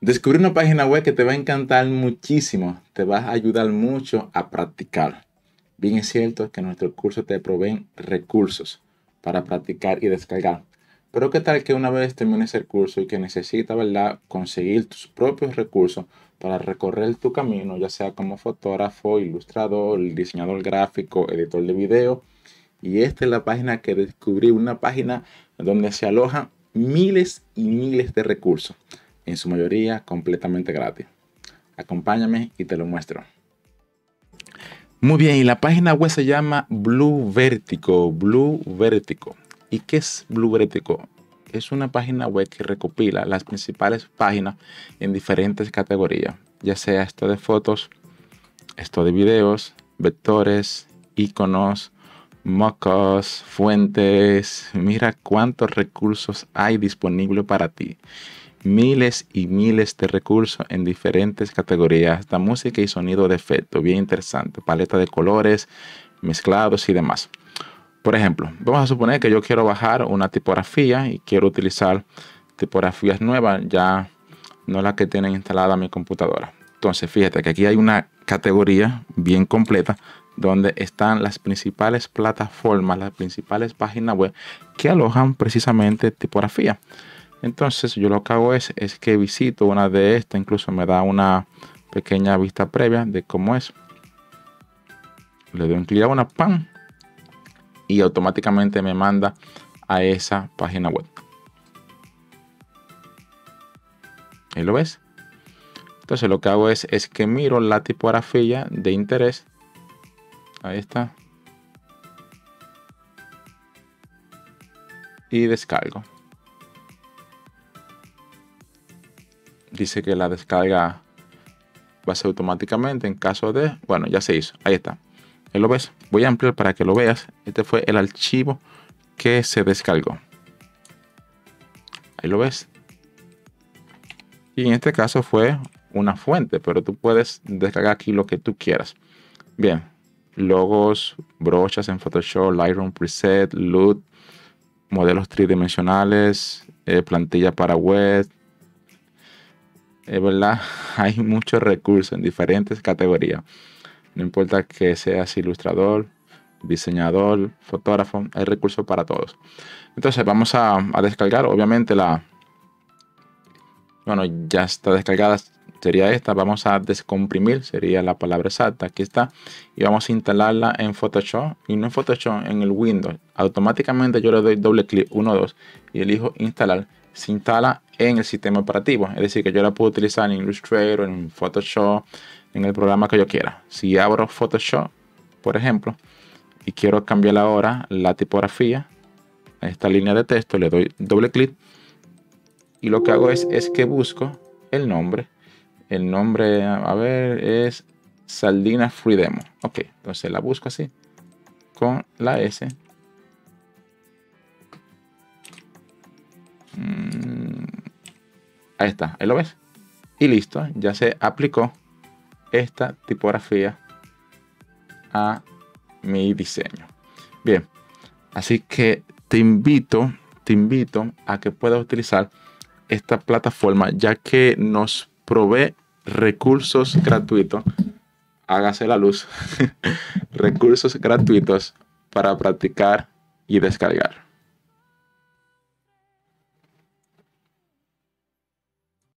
Descubrir una página web que te va a encantar muchísimo, te va a ayudar mucho a practicar. Bien es cierto que nuestro curso te proveen recursos para practicar y descargar. Pero qué tal que una vez termines el curso y que necesitas, ¿verdad?, conseguir tus propios recursos para recorrer tu camino, ya sea como fotógrafo, ilustrador, diseñador gráfico, editor de video. Y esta es la página que descubrí, una página donde se alojan miles y miles de recursos en su mayoría completamente gratis. Acompáñame y te lo muestro. Muy bien, y la página web se llama Blue Vertigo. Blue Vertigo. ¿Y qué es Blue Vertigo? Es una página web que recopila las principales páginas en diferentes categorías, ya sea esto de fotos, esto de videos, vectores, iconos, mocos, fuentes. Mira cuántos recursos hay disponibles para ti miles y miles de recursos en diferentes categorías, hasta música y sonido de efecto, bien interesante, paleta de colores, mezclados y demás. Por ejemplo, vamos a suponer que yo quiero bajar una tipografía y quiero utilizar tipografías nuevas, ya no la que tienen instalada mi computadora. Entonces, fíjate que aquí hay una categoría bien completa donde están las principales plataformas, las principales páginas web que alojan precisamente tipografía. Entonces yo lo que hago es, es que visito una de estas, incluso me da una pequeña vista previa de cómo es. Le doy un clic a una pan y automáticamente me manda a esa página web. Ahí lo ves. Entonces lo que hago es, es que miro la tipografía de interés. Ahí está. Y descargo. Dice que la descarga va a ser automáticamente en caso de, bueno, ya se hizo, ahí está. Ahí lo ves, voy a ampliar para que lo veas. Este fue el archivo que se descargó. Ahí lo ves. Y en este caso fue una fuente, pero tú puedes descargar aquí lo que tú quieras. Bien, logos, brochas en Photoshop, Lightroom preset, LUT, modelos tridimensionales, eh, plantilla para web, es verdad, hay muchos recursos en diferentes categorías. No importa que seas ilustrador, diseñador, fotógrafo, hay recursos para todos. Entonces vamos a, descargar, obviamente la, bueno, ya está descargada, sería esta, vamos a descomprimir, sería la palabra exacta, aquí está, y vamos a instalarla en Photoshop, y no en Photoshop, en el Windows. Automáticamente yo le doy doble clic, 1, 2, y elijo instalar, se instala en el sistema operativo. Es decir, que yo la puedo utilizar en Illustrator, en Photoshop, en el programa que yo quiera. Si abro Photoshop, por ejemplo, y quiero cambiar ahora la tipografía, esta línea de texto, le doy doble clic y lo que hago es, es que busco el nombre. El nombre, a ver, es Saldina Free Demo. Ok, entonces la busco así, con la S. Ahí está, ahí lo ves. Y listo, ya se aplicó esta tipografía a mi diseño. Bien, así que te invito, te invito a que puedas utilizar esta plataforma ya que nos provee recursos gratuitos. Hágase la luz. recursos gratuitos para practicar y descargar.